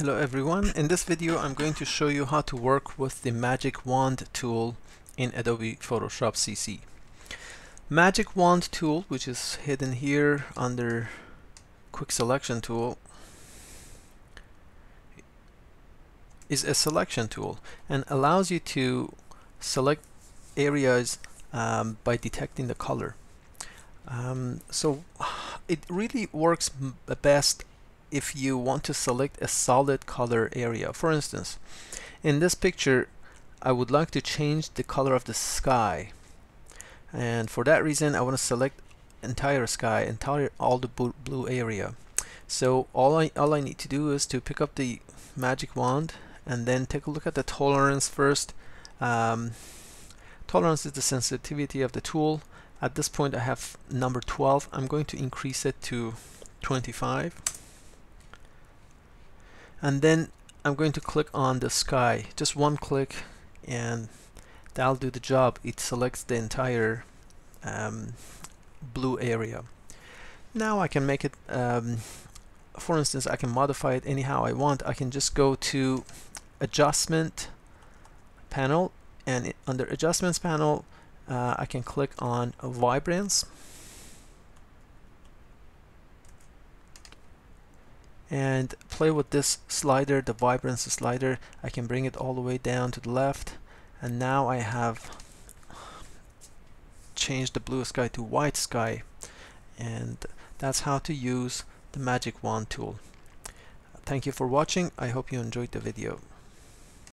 Hello everyone, in this video I'm going to show you how to work with the Magic Wand tool in Adobe Photoshop CC. Magic Wand tool, which is hidden here under Quick Selection tool, is a selection tool and allows you to select areas um, by detecting the color. Um, so it really works best if you want to select a solid color area. For instance, in this picture, I would like to change the color of the sky. And for that reason, I want to select entire sky, entire all the blue area. So all I all I need to do is to pick up the magic wand and then take a look at the tolerance first. Um, tolerance is the sensitivity of the tool. At this point, I have number 12. I'm going to increase it to 25 and then I'm going to click on the sky. Just one click and that'll do the job. It selects the entire um, blue area. Now I can make it um, for instance I can modify it anyhow I want. I can just go to adjustment panel and under adjustments panel uh, I can click on vibrance and play with this slider the vibrance slider. I can bring it all the way down to the left. And now I have changed the blue sky to white sky. And that's how to use the magic wand tool. Thank you for watching. I hope you enjoyed the video